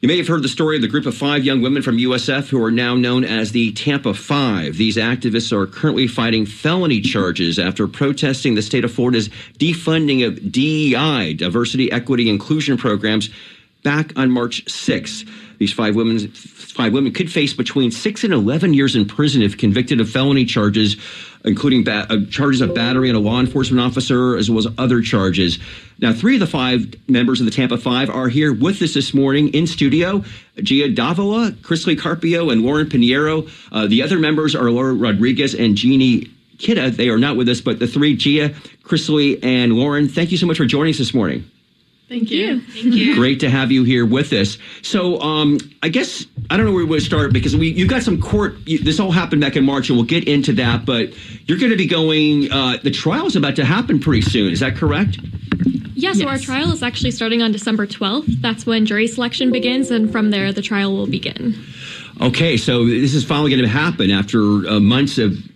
You may have heard the story of the group of five young women from USF who are now known as the Tampa Five. These activists are currently fighting felony charges after protesting the state of Florida's defunding of DEI, diversity, equity, inclusion programs, back on March 6th. These five women, five women could face between six and 11 years in prison if convicted of felony charges, including ba- uh, charges of battery on a law enforcement officer, as well as other charges. Now, three of the five members of the Tampa Five are here with us this morning in studio. Gia Davila, Chrisley Carpio, and Lauren Pinheiro. Uh, the other members are Laura Rodriguez and Jeannie Kidda. They are not with us, but the three, Gia, Chrisley, and Lauren, thank you so much for joining us this morning. Thank you. Thank you. Great to have you here with us. So, um, I guess I don't know where we would start because we you've got some court. You, this all happened back in March, and we'll get into that. But you're going to be going. Uh, the trial is about to happen pretty soon. Is that correct? Yeah, so our trial is actually starting on December 12th. That's when jury selection begins, and from there, the trial will begin. Okay, so this is finally going to happen after uh, months of in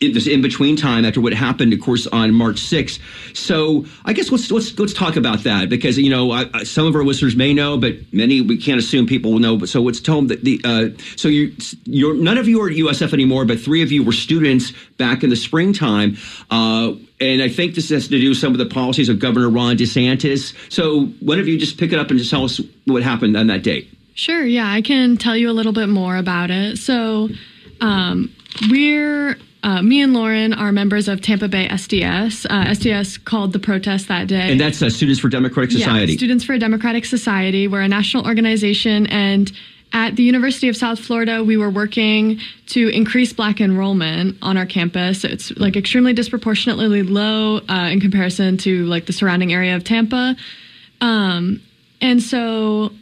this in between time after what happened, of course, on March 6th. So I guess let's let's let's talk about that because you know I, I, some of our listeners may know, but many we can't assume people will know. But so let's tell them that the uh, so you you're none of you are at USF anymore, but three of you were students back in the springtime. Uh, and I think this has to do with some of the policies of Governor Ron DeSantis. So one of you just pick it up and just tell us what happened on that date. Sure, yeah, I can tell you a little bit more about it. So, um, we're, uh, me and Lauren are members of Tampa Bay SDS. Uh, SDS called the protest that day. And that's uh, Students for Democratic Society. Yeah, Students for a Democratic Society. We're a national organization, and at the University of South Florida, we were working to increase Black enrollment on our campus. It's like extremely disproportionately low uh, in comparison to like the surrounding area of Tampa. Um, and so,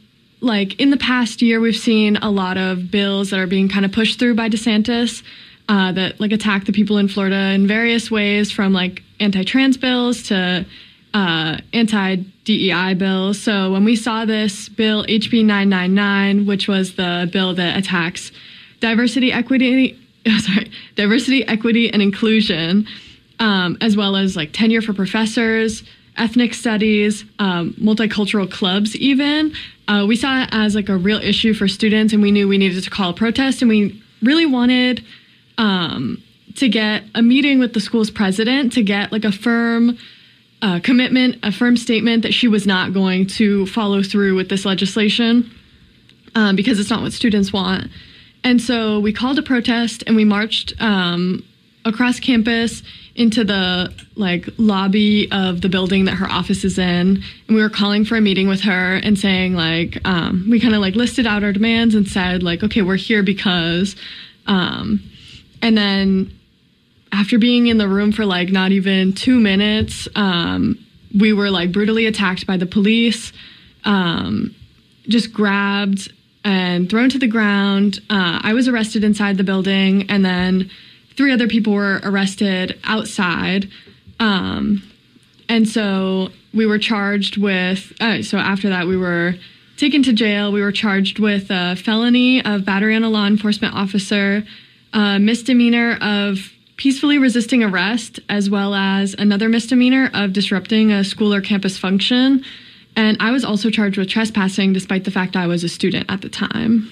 like in the past year, we've seen a lot of bills that are being kind of pushed through by DeSantis uh, that like attack the people in Florida in various ways, from like anti-trans bills to uh, anti-DEI bills. So when we saw this bill HB 999, which was the bill that attacks diversity, equity, sorry, diversity, equity, and inclusion, um, as well as like tenure for professors, ethnic studies, um, multicultural clubs, even. Uh, we saw it as like a real issue for students, and we knew we needed to call a protest, and we really wanted um, to get a meeting with the school's president to get like a firm uh, commitment, a firm statement that she was not going to follow through with this legislation um, because it's not what students want. And so we called a protest and we marched um, across campus into the like lobby of the building that her office is in and we were calling for a meeting with her and saying like um, we kind of like listed out our demands and said like okay we're here because um, and then after being in the room for like not even two minutes um, we were like brutally attacked by the police um, just grabbed and thrown to the ground. Uh, I was arrested inside the building, and then three other people were arrested outside. Um, and so we were charged with, uh, so after that, we were taken to jail. We were charged with a felony of battery on a law enforcement officer, a misdemeanor of peacefully resisting arrest, as well as another misdemeanor of disrupting a school or campus function. And I was also charged with trespassing despite the fact I was a student at the time.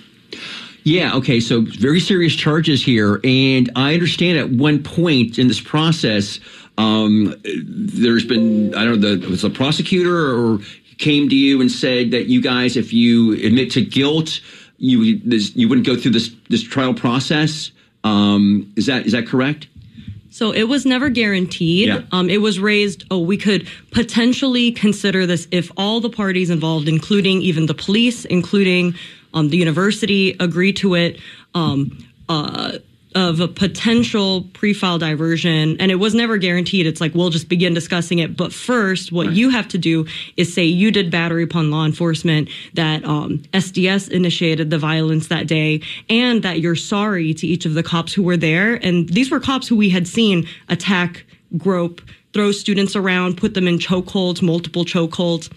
Yeah, okay, so very serious charges here. And I understand at one point in this process, um, there's been, I don't know, the, was the prosecutor or came to you and said that you guys, if you admit to guilt, you this, you wouldn't go through this this trial process. Um, is that is that correct? So it was never guaranteed. Yeah. Um, it was raised, oh, we could potentially consider this if all the parties involved, including even the police, including um, the university, agree to it. Um, uh, of a potential pre-file diversion and it was never guaranteed. It's like we'll just begin discussing it. But first what you have to do is say you did battery upon law enforcement that um, sds initiated the violence that day and that you're sorry to each of the cops who were there. And these were cops who we had seen attack grope throw students around put them in chokeholds multiple chokeholds.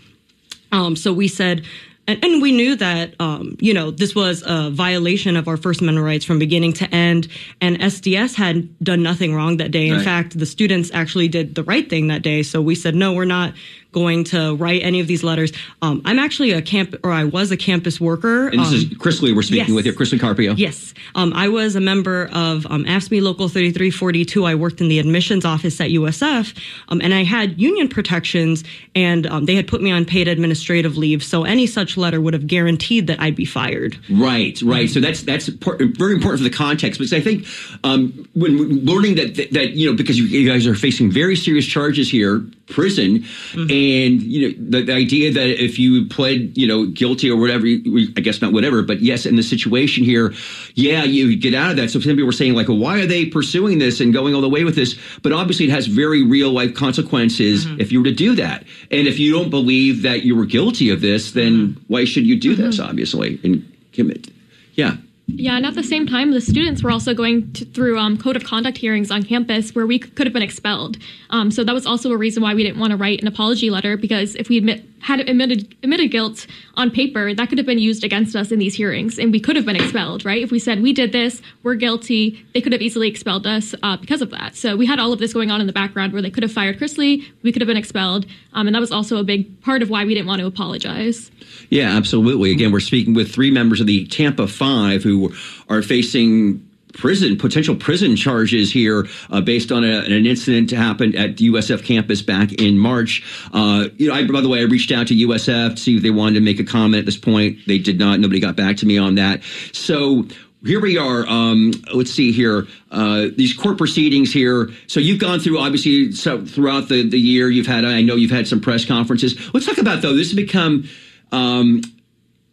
Um, so we said and, and we knew that um, you know this was a violation of our First Amendment rights from beginning to end. And SDS had done nothing wrong that day. In Right. fact, the students actually did the right thing that day. So we said, no, we're not going to write any of these letters. Um, I'm actually a camp, or I was a campus worker. And this um, is Chrisley we're speaking yes. with here, Chris Carpio. Yes. Um, I was a member of um, AFSCME Local 3342. I worked in the admissions office at USF, um, and I had union protections, and um, they had put me on paid administrative leave. So any such letter would have guaranteed that I'd be fired. Right, right. So that's that's very important for the context because I think um, when learning that, that you know because you guys are facing very serious charges here, prison, mm-hmm. and you know the, the idea that if you pled you know guilty or whatever, I guess not whatever, but yes, in the situation here, yeah, you get out of that. So some people were saying like, well, why are they pursuing this and going all the way with this? But obviously, it has very real life consequences mm-hmm. if you were to do that. And if you don't believe that you were guilty of this, then mm-hmm. why should you do this? Obviously, and commit. Yeah. Yeah, and at the same time, the students were also going to, through um, code of conduct hearings on campus where we could have been expelled. Um, so that was also a reason why we didn't want to write an apology letter because if we admit, had admitted admitted guilt on paper, that could have been used against us in these hearings, and we could have been expelled. Right? If we said we did this, we're guilty, they could have easily expelled us uh, because of that. So we had all of this going on in the background where they could have fired Chrisley, we could have been expelled, um, and that was also a big part of why we didn't want to apologize. Yeah, absolutely. Again, we're speaking with three members of the Tampa Five who are facing prison potential prison charges here uh, based on a, an incident happened at USF campus back in March. Uh, you know, I, by the way, I reached out to USF to see if they wanted to make a comment at this point. They did not. Nobody got back to me on that. So here we are. Um, let's see here. Uh, these court proceedings here. So you've gone through obviously so throughout the, the year. You've had. I know you've had some press conferences. Let's talk about though. This has become. Um,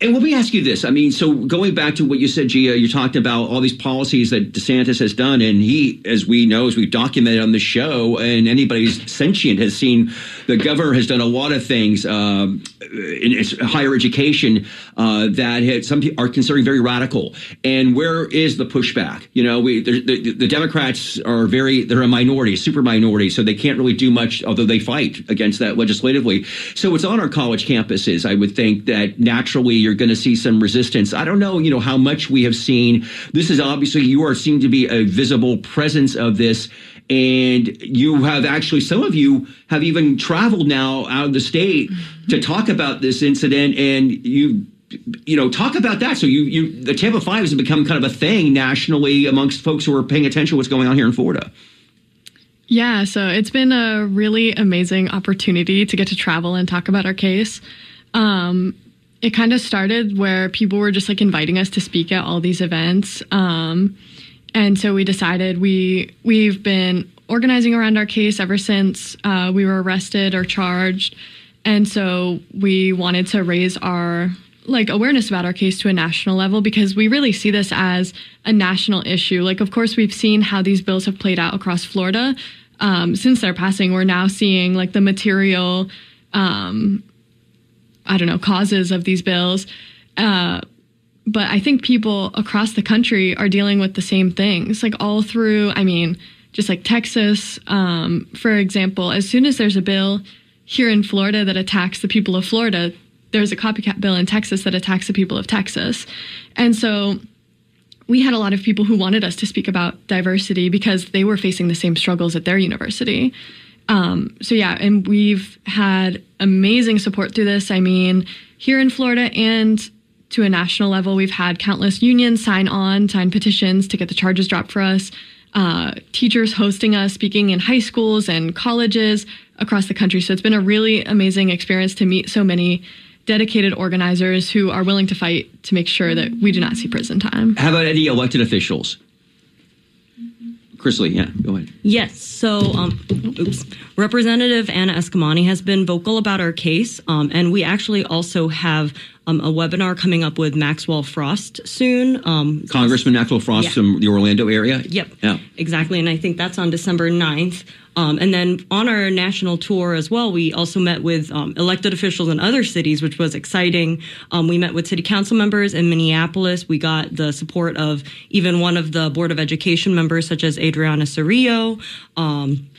and let me ask you this. I mean, so going back to what you said, Gia, you talked about all these policies that DeSantis has done, and he, as we know, as we've documented on the show, and anybody who's sentient has seen, the governor has done a lot of things um, in higher education uh, that had, some people are considering very radical. And where is the pushback? You know, we the, the, the Democrats are very they're a minority, super minority, so they can't really do much, although they fight against that legislatively. So it's on our college campuses. I would think that naturally you're going to see some resistance. I don't know, you know, how much we have seen. This is obviously you are seen to be a visible presence of this. And you have actually, some of you have even traveled now out of the state to talk about this incident, and you you know, talk about that. So you, you, the Tampa Five has become kind of a thing nationally amongst folks who are paying attention to what's going on here in Florida. Yeah, so it's been a really amazing opportunity to get to travel and talk about our case. Um, it kind of started where people were just like inviting us to speak at all these events. Um, and so we decided we we've been organizing around our case ever since uh, we were arrested or charged. And so we wanted to raise our like awareness about our case to a national level because we really see this as a national issue. Like, of course, we've seen how these bills have played out across Florida. Um, since their passing, we're now seeing like the material, um, I don't know, causes of these bills. Uh, but I think people across the country are dealing with the same things, like all through, I mean, just like Texas, um, for example, as soon as there's a bill here in Florida that attacks the people of Florida, there's a copycat bill in Texas that attacks the people of Texas. And so we had a lot of people who wanted us to speak about diversity because they were facing the same struggles at their university. Um, so yeah, and we've had amazing support through this. I mean, here in Florida and to a national level, we've had countless unions sign on, sign petitions to get the charges dropped for us. Uh, teachers hosting us, speaking in high schools and colleges across the country. So it's been a really amazing experience to meet so many dedicated organizers who are willing to fight to make sure that we do not see prison time. How about any elected officials? Chrisley, yeah, go ahead. Yes. So, um, oops. Representative Anna Eskamani has been vocal about our case, um, and we actually also have um, a webinar coming up with Maxwell Frost soon. Um, Congressman Maxwell Frost Yeah. from the Orlando area. Yep. Yeah. Exactly. And I think that's on December 9th. Um, and then on our national tour as well, we also met with um, elected officials in other cities, which was exciting. Um, we met with city council members in Minneapolis. We got the support of even one of the Board of Education members, such as Adriana Cerrillo. Um,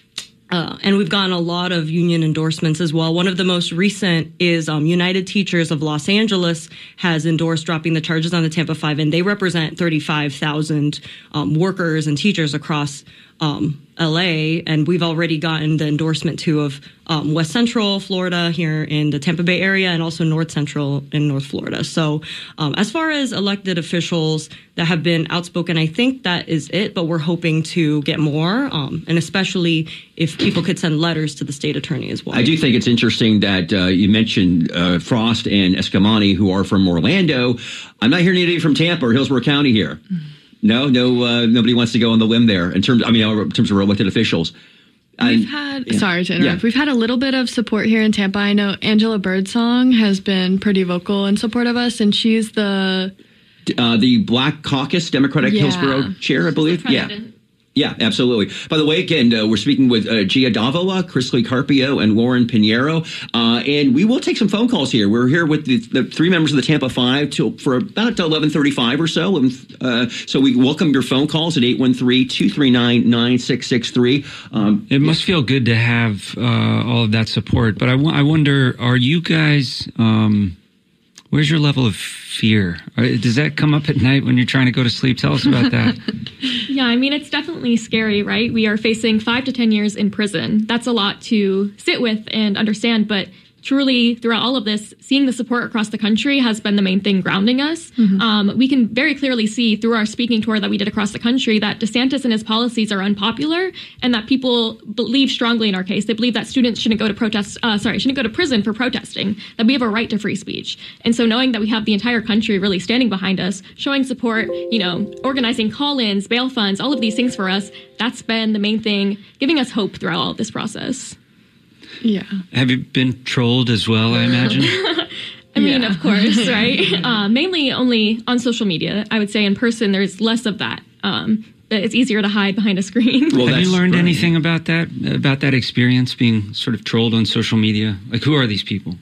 Uh, and we've gotten a lot of union endorsements as well. One of the most recent is um, United Teachers of Los Angeles has endorsed dropping the charges on the Tampa Five, and they represent 35,000 um, workers and teachers across um, LA, and we've already gotten the endorsement too of um, West Central Florida here in the Tampa Bay area, and also North Central in North Florida. So, um, as far as elected officials that have been outspoken, I think that is it. But we're hoping to get more, um, and especially if people could send letters to the state attorney as well. I do think it's interesting that uh, you mentioned uh, Frost and Eskamani, who are from Orlando. I'm not hearing anybody from Tampa or Hillsborough County here. No, no, uh, nobody wants to go on the limb there in terms. I mean, in terms of elected officials. We've had yeah. sorry to interrupt. Yeah. We've had a little bit of support here in Tampa. I know Angela Birdsong has been pretty vocal in support of us, and she's the uh, the Black Caucus Democratic Yeah. Hillsborough chair, I believe. Yeah. Yeah, absolutely. By the way, again, uh, we're speaking with uh, Gia Davila, Chrisley Carpio, and Lauren Pinheiro, uh, and we will take some phone calls here. We're here with the, the three members of the Tampa Five for about eleven thirty-five or so. Uh, so we welcome your phone calls at 813-239-9663. Um, It must feel good to have uh, all of that support, but I wonder, are you guys? Um, where's your level of fear? Uh, Does that come up at night when you're trying to go to sleep? Tell us about that. Yeah, I mean, it's definitely scary, right? We are facing five to 10 years in prison. That's a lot to sit with and understand, but truly, throughout all of this, seeing the support across the country has been the main thing grounding us. Um, we can very clearly see through our speaking tour that we did across the country that DeSantis and his policies are unpopular and that people believe strongly in our case. They believe that students shouldn't go to protest, uh, sorry, shouldn't go to prison for protesting, that we have a right to free speech. And so knowing that we have the entire country really standing behind us, showing support, you know, organizing call-ins, bail funds, all of these things for us, that's been the main thing, giving us hope throughout all of this process. Yeah. have you been trolled as well? I imagine. I mean, of course, right? uh, mainly only on social media. I would say in person, there's less of that. Um, but it's easier to hide behind a screen. well, have you learned right. anything about that? About that experience being sort of trolled on social media? Like, who are these people?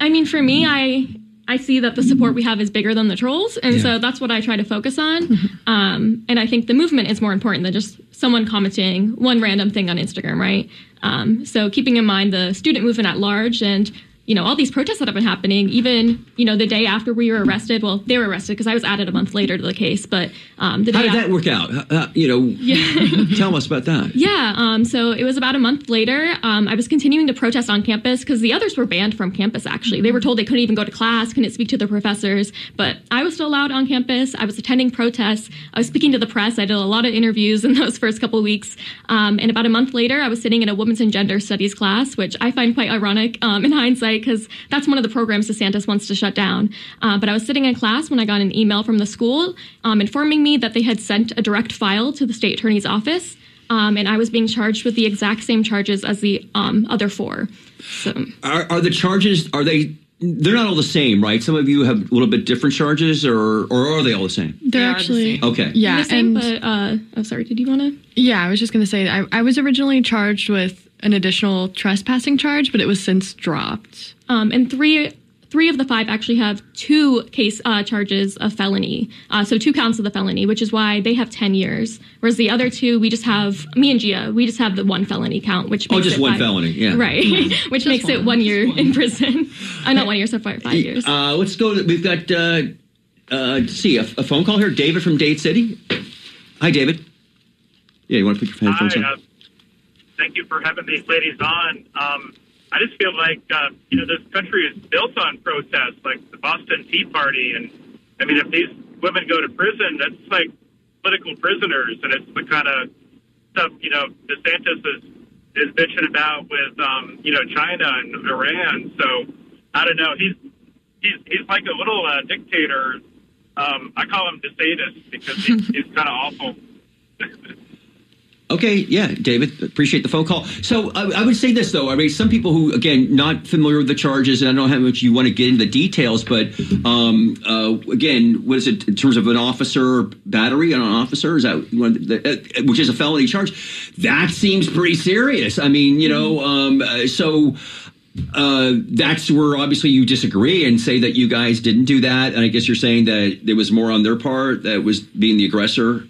I mean, for me, I I see that the support we have is bigger than the trolls, and Yeah. so that's what I try to focus on. Um, and I think the movement is more important than just someone commenting one random thing on Instagram, right? Um, so keeping in mind the student movement at large and you know all these protests that have been happening even you know the day after we were arrested well they were arrested because i was added a month later to the case but um, the How did af- that work out? Uh, you know, yeah. tell us about that. yeah, um, so it was about a month later. Um, I was continuing to protest on campus because the others were banned from campus, actually. They were told they couldn't even go to class, couldn't speak to their professors, but I was still allowed on campus. I was attending protests. I was speaking to the press. I did a lot of interviews in those first couple of weeks. Um, and about a month later, I was sitting in a women's and gender studies class, which I find quite ironic um, in hindsight because that's one of the programs DeSantis wants to shut down. Uh, but I was sitting in class when I got an email from the school um, informing me that they had sent a direct file to the state attorney's office um, and I was being charged with the exact same charges as the um, other four. So Are, are the charges? Are they? They're not all the same, right? Some of you have a little bit different charges, or or are they all the same? They're They are the actually same. Okay. yeah, the same, and but uh, oh, sorry. Did you want to? yeah. I was just gonna say I, I was originally charged with an additional trespassing charge, but it was since dropped. Um, and three three of the five actually have two case uh, charges of felony, uh, so two counts of the felony, which is why they have ten years. Whereas the other two, we just have me and Gia, we just have the one felony count, which Oh, makes just it one five- felony, yeah. right, which makes it one year in prison. Uh, not one year, so far, five years. Uh, let's go. We've got. Uh, uh, let's see a, a phone call here. David from Dade City. Hi, David. Yeah, you want to put your headphones Hi, on? Thank you for having these ladies on. Um, I just feel like uh, you know this country is built on protests, like the Boston Tea Party, and I mean, if these women go to prison, that's like political prisoners, and it's the kind of stuff you know DeSantis is is bitching about with um, you know China and Iran. So I don't know. He's he's he's like a little uh, dictator. Um, I call him DeSantis because he's, he's kind of awful. Okay, yeah, David, appreciate the phone call. So I, I would say this though. I mean, some people who, again, not familiar with the charges, and I don't know how much you want to get into the details, but um, uh, again, what is it in terms of an officer battery on an officer? Is that the, uh, which is a felony charge? That seems pretty serious. I mean, you know, um, uh, so. Uh, that's where obviously you disagree and say that you guys didn't do that, and I guess you're saying that it was more on their part that was being the aggressor.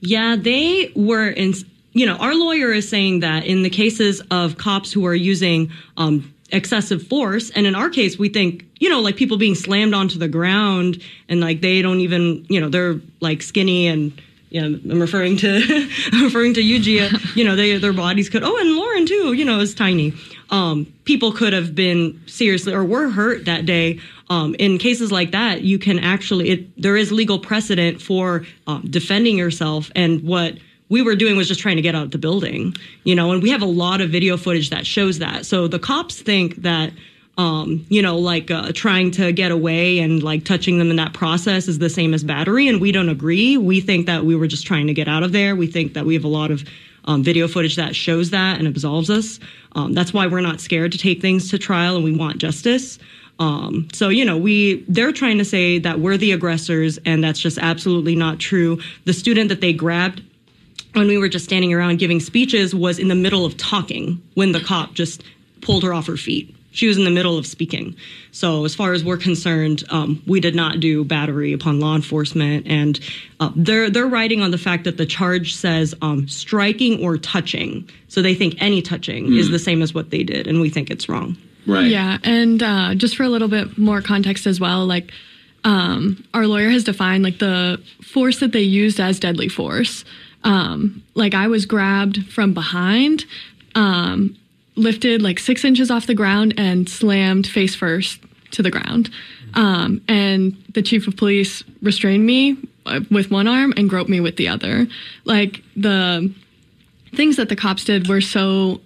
Yeah, they were in you know, our lawyer is saying that in the cases of cops who are using um, excessive force, and in our case, we think, you know, like people being slammed onto the ground and like they don't even, you know, they're like skinny and you know, I'm referring to referring to you, You know, they, their bodies could. Oh, and Lauren too. You know, is tiny. Um, people could have been seriously or were hurt that day. Um, in cases like that, you can actually it, there is legal precedent for um, defending yourself. And what we were doing was just trying to get out of the building. You know, and we have a lot of video footage that shows that. So the cops think that um, you know, like uh, trying to get away and like touching them in that process is the same as battery. And we don't agree. We think that we were just trying to get out of there. We think that we have a lot of um, video footage that shows that and absolves us. Um, that's why we're not scared to take things to trial and we want justice. Um, so you know, we they're trying to say that we're the aggressors, and that's just absolutely not true. The student that they grabbed when we were just standing around giving speeches was in the middle of talking when the cop just pulled her off her feet she was in the middle of speaking. So, as far as we're concerned, um, we did not do battery upon law enforcement, and uh, they're they're writing on the fact that the charge says um, striking or touching. So they think any touching mm. is hmm. the same as what they did, and we think it's wrong. Right. Yeah, and uh, just for a little bit more context as well, like um, our lawyer has defined like the force that they used as deadly force. Um, like I was grabbed from behind. Um, lifted like six inches off the ground and slammed face first to the ground. Um, and the chief of police restrained me uh, with one arm and groped me with the other. Like the things that the cops did were so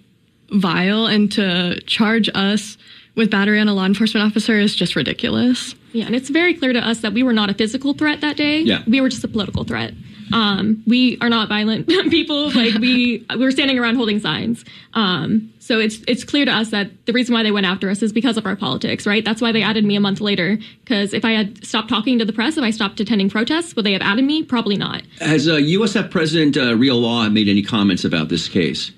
vile, and to charge us with battery on a law enforcement officer is just ridiculous. Yeah, and it's very clear to us that we were not a physical threat that day. Yeah. We were just a political threat. Um, we are not violent people. Like we we were standing around holding signs. Um, so it's it's clear to us that the reason why they went after us is because of our politics, right? That's why they added me a month later. Because if I had stopped talking to the press, if I stopped attending protests, would they have added me? Probably not. Has uh, USF President uh, Rhea Law made any comments about this case?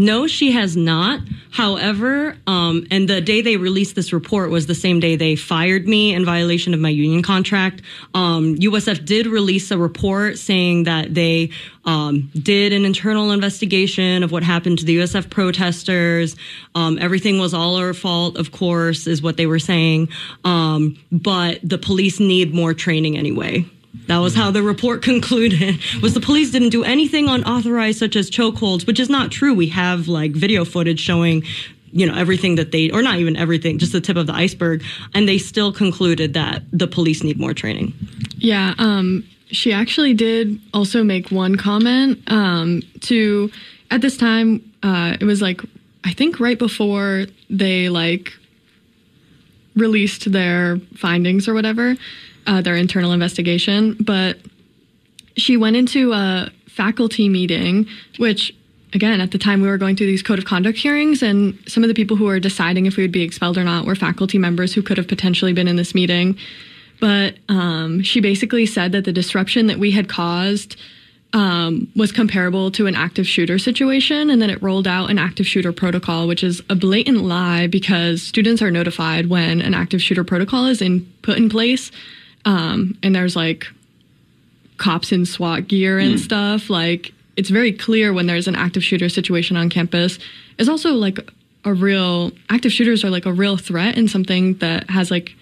No, she has not. However, um, and the day they released this report was the same day they fired me in violation of my union contract. Um, USF did release a report saying that they um, did an internal investigation of what happened to the USF protesters. Um, everything was all our fault, of course, is what they were saying. Um, but the police need more training anyway. That was how the report concluded. Was the police didn't do anything unauthorized, such as chokeholds, which is not true. We have like video footage showing you know everything that they or not even everything just the tip of the iceberg and they still concluded that the police need more training yeah um, she actually did also make one comment um, to at this time uh, it was like i think right before they like released their findings or whatever uh, their internal investigation, but she went into a faculty meeting, which again, at the time we were going through these code of conduct hearings, and some of the people who were deciding if we would be expelled or not were faculty members who could have potentially been in this meeting. But um, she basically said that the disruption that we had caused um, was comparable to an active shooter situation, and then it rolled out an active shooter protocol, which is a blatant lie because students are notified when an active shooter protocol is in put in place. Um, and there's like cops in SWAT gear and mm. stuff. Like it's very clear when there's an active shooter situation on campus. It's also like a real active shooters are like a real threat and something that has like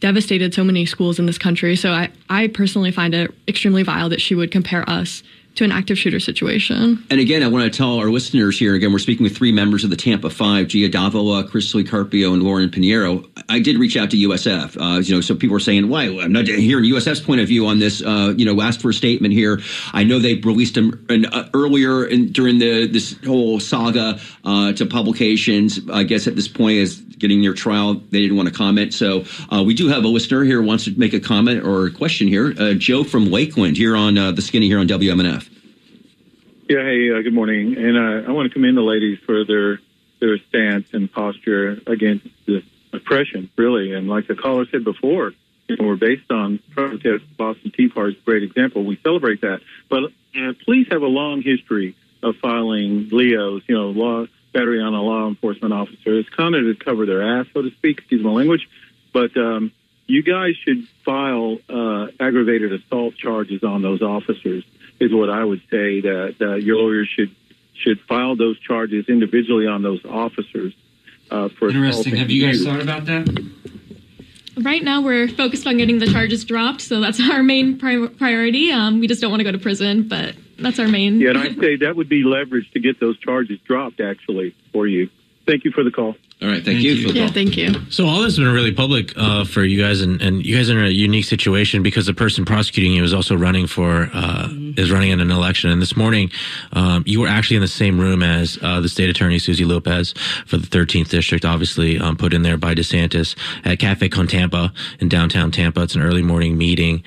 devastated so many schools in this country. So I, I personally find it extremely vile that she would compare us to an active shooter situation. And again, I want to tell our listeners here again, we're speaking with three members of the Tampa Five: Gia Davila, Chris Carpio, and Lauren Pinheiro. I did reach out to USF. Uh, you know, so people are saying, "Why? I'm not hearing USF's point of view on this." Uh, you know, asked for a statement here. I know they released them an, uh, earlier in, during the this whole saga uh, to publications. I guess at this point, as getting near trial, they didn't want to comment. So uh, we do have a listener here who wants to make a comment or a question here. Uh, Joe from Lakeland here on the Skinny here on WMNF. Yeah, hey, good morning. And I want to commend the ladies for their their stance and posture against this oppression, really. And like the caller said before, you know, we're based on protest. Boston Tea Party is a great example. We celebrate that. But uh, police have a long history of filing LEOs, you know, law battery on a law enforcement officer. It's kind of to cover their ass, so to speak. Excuse my language. But um, you guys should file uh, aggravated assault charges on those officers is what I would say that uh, your lawyer should should file those charges individually on those officers. Uh, for Interesting. Have you guys thought about that? Right now, we're focused on getting the charges dropped, so that's our main pri- priority. Um, we just don't want to go to prison, but that's our main. Yeah, and I'd say that would be leverage to get those charges dropped, actually, for you. Thank you for the call. All right, thank, Thank you, you. for the Yeah, thank you. So all this has been really public uh, for you guys, and, and you guys are in a unique situation because the person prosecuting you is also running for uh, is running in an election. And this morning, um, you were actually in the same room as uh, the state attorney Suzy Lopez for the 13th district, obviously um, put in there by DeSantis at Cafe Con Tampa in downtown Tampa. It's an early morning meeting.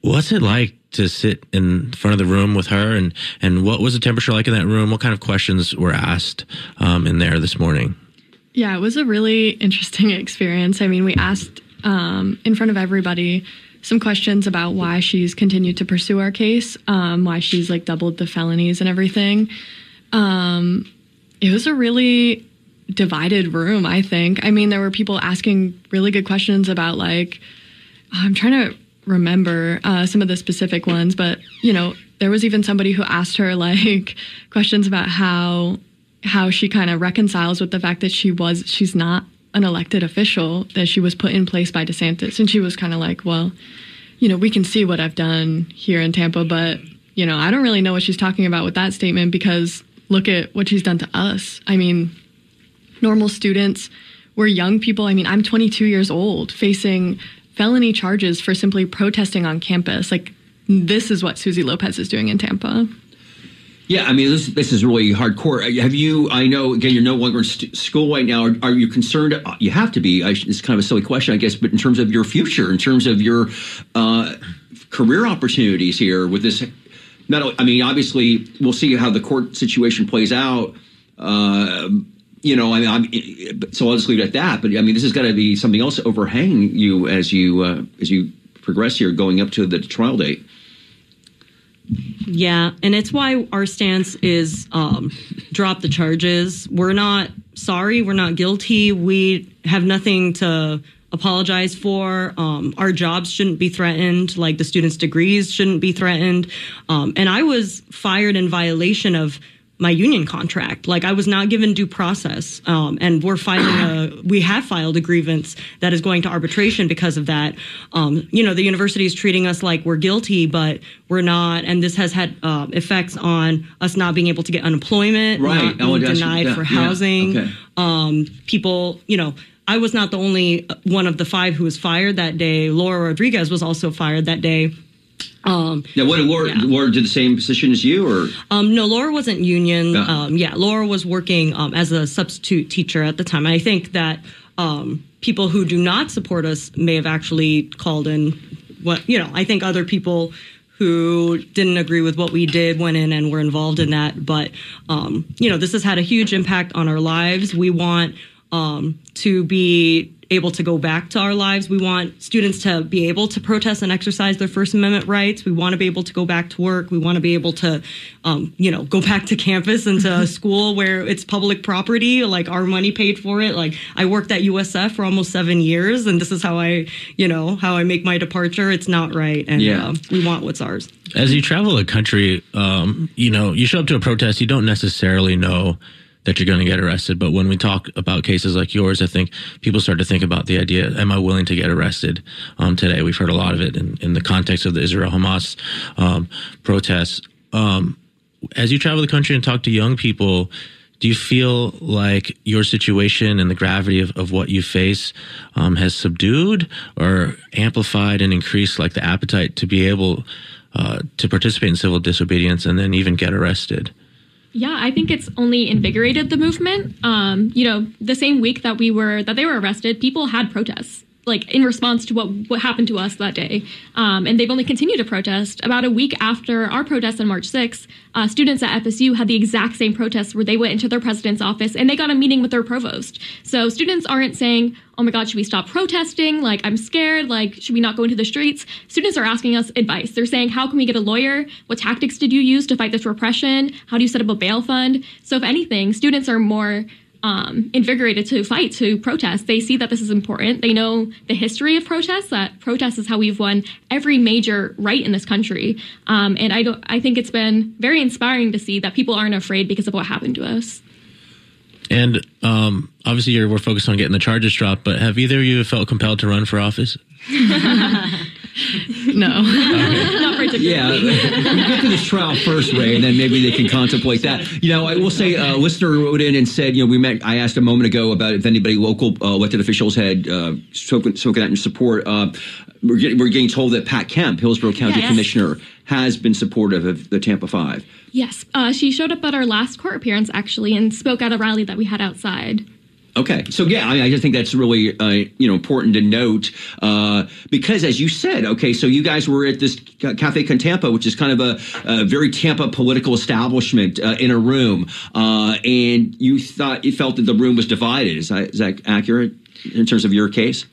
What's it like to sit in front of the room with her, and and what was the temperature like in that room? What kind of questions were asked um, in there this morning? Yeah, it was a really interesting experience. I mean, we asked um, in front of everybody some questions about why she's continued to pursue our case, um, why she's like doubled the felonies and everything. Um, it was a really divided room, I think. I mean, there were people asking really good questions about like, I'm trying to remember uh, some of the specific ones, but you know, there was even somebody who asked her like questions about how how she kind of reconciles with the fact that she was she's not an elected official that she was put in place by DeSantis. And she was kind of like well you know we can see what I've done here in Tampa but you know I don't really know what she's talking about with that statement because look at what she's done to us. I mean normal students we're young people. I mean I'm 22 years old facing felony charges for simply protesting on campus like this is what Suzy Lopez is doing in Tampa Yeah, I mean, this, this is really hardcore. Uh, Have you, I know, again, you're no longer in st- school right now. Are, are you concerned? Uh, You have to be. I, it's kind of a silly question, I guess, but in terms of your future, in terms of your uh, career opportunities here with this, not, I mean, obviously, we'll see how the court situation plays out. Uh, you know, I mean, I'm, so I'll just leave it at that. But I mean, this has got to be something else overhanging you as you uh, as you progress here, going up to the trial date. Yeah, and it's why our stance is um, drop the charges. We're not sorry. We're not guilty. We have nothing to apologize for. Um, our jobs shouldn't be threatened. Like the students' degrees shouldn't be threatened. Um, and I was fired in violation of my union contract. Like I was not given due process, um, and we're filing a. We have filed a grievance that is going to arbitration because of that. Um, you know, the university is treating us like we're guilty, but we're not, and this has had uh, effects on us not being able to get unemployment, Right. not being you denied that. for Yeah. housing. Okay. Um, people, you know. I was not the only one of the five who was fired that day. Laura Rodriguez was also fired that day. Um, Now, what did Laura, Yeah. Laura did the same position as you, or um, no, Laura wasn't union. Yeah. Um, yeah, Laura was working um, as a substitute teacher at the time. I think that um, people who do not support us may have actually called in. What you know, I think other people who didn't agree with what we did went in and were involved in that. But um, you know, this has had a huge impact on our lives. We want um, to be able to go back to our lives. We want students to be able to protest and exercise their First Amendment rights. We want to be able to go back to work. We want to be able to, um, you know, go back to campus and to school where it's public property, like our money paid for it. Like I worked at USF for almost seven years, and this is how I, you know, how I make my departure. It's not right, and Yeah. uh, we want what's ours. As you travel the country, um, you know, you show up to a protest, you don't necessarily know that you're going to get arrested. But when we talk about cases like yours, I think people start to think about the idea: Am I willing to get arrested? Um, today, we've heard a lot of it in, in the context of the Israel Hamas um, protests. Um, as you travel the country and talk to young people, do you feel like your situation and the gravity of, of what you face um, has subdued or amplified and increased like the appetite to be able uh, to participate in civil disobedience and then even get arrested? Yeah, I think it's only invigorated the movement. Um, you know, the same week that we were that they were arrested, people had protests like in response to what what happened to us that day, um, and they've only continued to protest. About a week after our protest on March 6th, uh, students at FSU had the exact same protest where they went into their president's office and they got a meeting with their provost. So students aren't saying, "Oh my God, should we stop protesting? Like I'm scared. Like should we not go into the streets?" Students are asking us advice. They're saying, "How can we get a lawyer? What tactics did you use to fight this repression? How do you set up a bail fund?" So if anything, students are more um, invigorated to fight, to protest. They see that this is important. They know the history of protests. That protest is how we've won every major right in this country. Um, and I don't. I think it's been very inspiring to see that people aren't afraid because of what happened to us. And um, obviously, you're, we're focused on getting the charges dropped. But have either of you felt compelled to run for office? No. Not particularly. Yeah, we get to this trial first, Ray, and then maybe they can contemplate that. You know, I will say, uh, a listener wrote in and said, you know, we met. I asked a moment ago about if anybody local uh, elected officials had uh, spoken, spoken out in support. Uh, we're, getting, we're getting told that Pat Kemp, Hillsborough County Yes. Commissioner, has been supportive of the Tampa Five. Yes, uh, she showed up at our last court appearance actually and spoke at a rally that we had outside. Okay, so yeah, I, I just think that's really uh, you know important to note uh, because, as you said, okay, so you guys were at this Cafe Con Tampa, which is kind of a, a very Tampa political establishment uh, in a room, uh, and you thought you felt that the room was divided. Is that, is that accurate in terms of your case?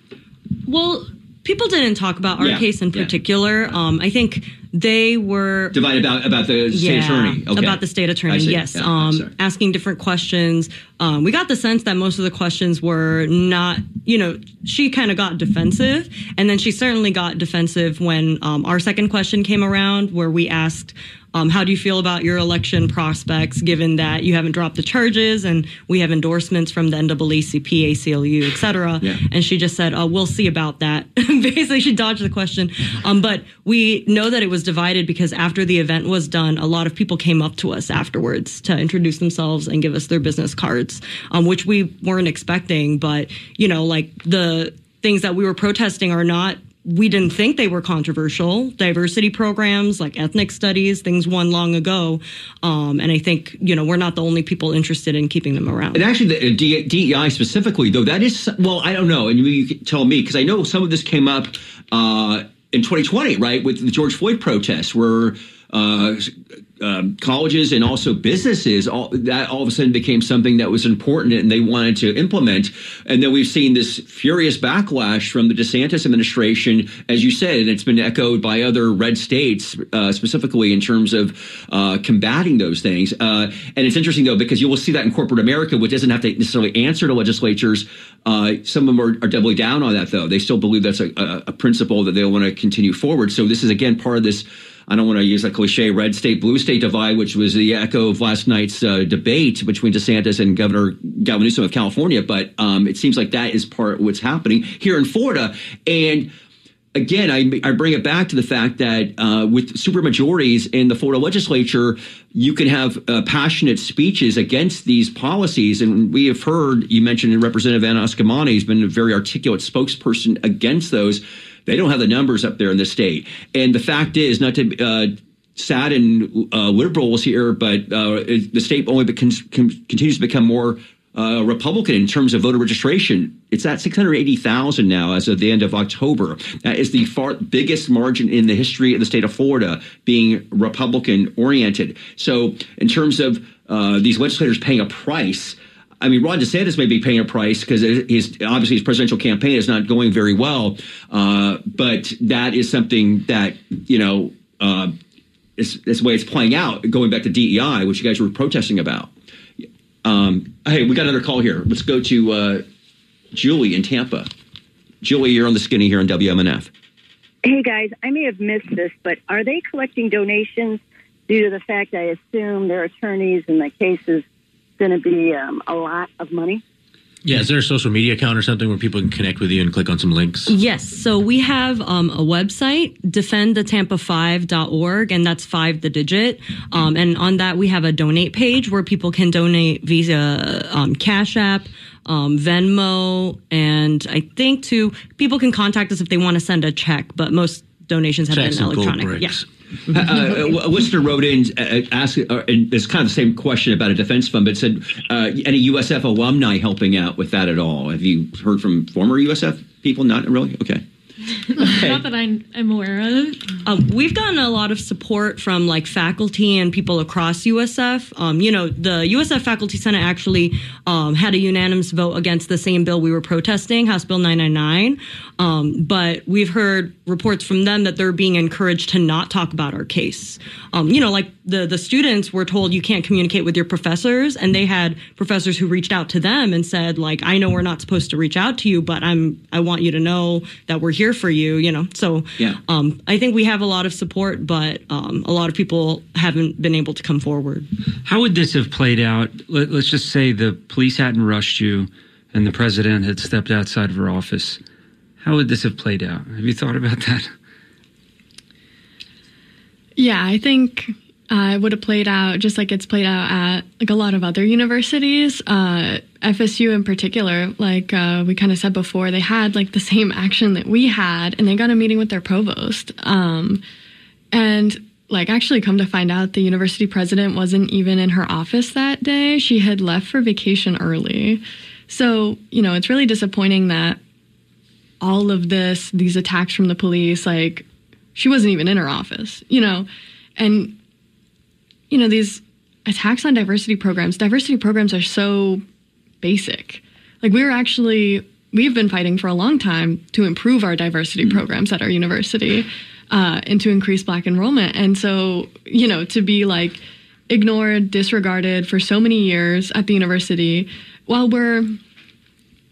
Well, people didn't talk about our Yeah, case in yeah. particular. Um, I think they were Divided about about the state yeah, attorney. Okay. about the state attorney. Yes, Yeah, um, asking different questions. Um, we got the sense that most of the questions were not, you know, she kind of got defensive, and then she certainly got defensive when um, our second question came around, where we asked. Um, how do you feel about your election prospects, given that you haven't dropped the charges and we have endorsements from the NAACP, ACLU, et cetera? Yeah. And she just said, "Oh, we'll see about that." Basically, she dodged the question. Um, but we know that it was divided because after the event was done, a lot of people came up to us afterwards to introduce themselves and give us their business cards, um, which we weren't expecting. But you know, like the things that we were protesting are not. We didn't think they were controversial. Diversity programs like ethnic studies, things won long ago. Um, and I think, you know, we're not the only people interested in keeping them around. And actually, the uh, D- DEI specifically, though, that is well, I don't know, and you tell me because I know some of this came up uh, in 2020, right, with the George Floyd protests, where uh, um, colleges and also businesses all that all of a sudden became something that was important and they wanted to implement. And then we've seen this furious backlash from the DeSantis administration, as you said, and it's been echoed by other red states, uh, specifically in terms of uh, combating those things. Uh, and it's interesting though because you will see that in corporate America, which doesn't have to necessarily answer to legislatures. Uh, some of them are, are doubly down on that though. They still believe that's a, a, a principle that they want to continue forward. So this is again part of this. I don't want to use that cliche red state, blue state divide, which was the echo of last night's uh, debate between DeSantis and Governor Gavin Newsom of California. But um, it seems like that is part of what's happening here in Florida. And again, I, I bring it back to the fact that uh, with supermajorities in the Florida legislature, you can have uh, passionate speeches against these policies. And we have heard, you mentioned Representative Anna Eskamani has been a very articulate spokesperson against those. They don't have the numbers up there in the state. And the fact is, not to uh, sadden uh, liberals here, but uh, the state only becomes, con- continues to become more uh, Republican in terms of voter registration. It's at 680,000 now as of the end of October. That is the far biggest margin in the history of the state of Florida being Republican oriented. So, in terms of uh, these legislators paying a price, I mean, Ron DeSantis may be paying a price because his obviously his presidential campaign is not going very well. Uh, but that is something that you know uh, is, is the way it's playing out. Going back to DEI, which you guys were protesting about. Um, hey, we got another call here. Let's go to uh, Julie in Tampa. Julie, you're on the skinny here on WMNF. Hey guys, I may have missed this, but are they collecting donations due to the fact I assume their attorneys and the case is going to be um, a lot of money? Yeah, is there a social media account or something where people can connect with you and click on some links? Yes. So we have um, a website, defendthetampa5.org, and that's five the digit. Um, and on that, we have a donate page where people can donate via um, Cash App, um, Venmo, and I think too, people can contact us if they want to send a check, but most donations have Checks been electronic. bricks. Yeah. Uh, uh, a listener wrote in uh, asking, uh, and it's kind of the same question about a defense fund, but said uh, any USF alumni helping out with that at all? Have you heard from former USF people? Not really. Okay. Not that I'm, I'm aware of. Um, we've gotten a lot of support from like faculty and people across USF. Um, you know, the USF Faculty Senate actually um, had a unanimous vote against the same bill we were protesting, House Bill 999. Um, but we've heard reports from them that they're being encouraged to not talk about our case. Um, you know, like the the students were told you can't communicate with your professors, and they had professors who reached out to them and said, like, I know we're not supposed to reach out to you, but I'm I want you to know that we're here for you. You know, so Yeah. um, I think we have a lot of support, but um, a lot of people haven't been able to come forward. How would this have played out? Let, let's just say the police hadn't rushed you and the president had stepped outside of her office. How would this have played out? Have you thought about that? Yeah, I think uh, it would have played out just like it's played out at like a lot of other universities. Uh, FSU in particular, like uh, we kind of said before, they had like the same action that we had, and they got a meeting with their provost. Um, and like actually come to find out the university president wasn't even in her office that day she had left for vacation early so you know it's really disappointing that all of this these attacks from the police like she wasn't even in her office you know? And you know these attacks on diversity programs diversity programs are so basic. Like we were actually we've been fighting for a long time to improve our diversity programs at our university uh, and to increase black enrollment. And so you know to be like ignored disregarded for so many years at the university while we're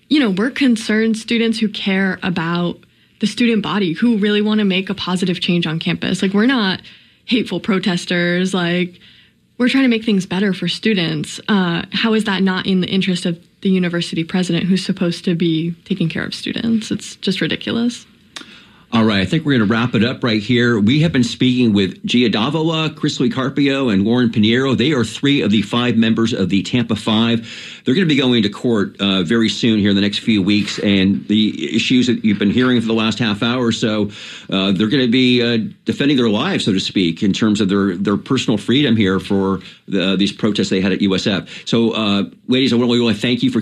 you know we're concerned students who care about the student body who really want to make a positive change on campus like we're not hateful protesters like we're trying to make things better for students. Uh, how is that not in the interest of the university president who's supposed to be taking care of students? It's just ridiculous. All right, I think we're going to wrap it up right here. We have been speaking with Gia Davila, Chris Carpio, and Lauren Pinheiro. They are three of the five members of the Tampa Five. They're going to be going to court uh, very soon here in the next few weeks, and the issues that you've been hearing for the last half hour or so, uh, they're going to be uh, defending their lives, so to speak, in terms of their their personal freedom here for the, these protests they had at USF. So, uh, ladies, I want to really thank you for.